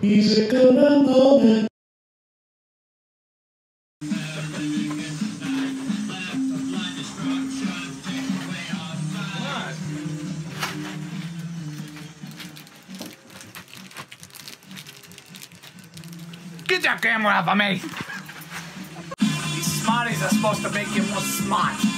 He's a good. Get that camera off of me! These smarties are supposed to make you more smart.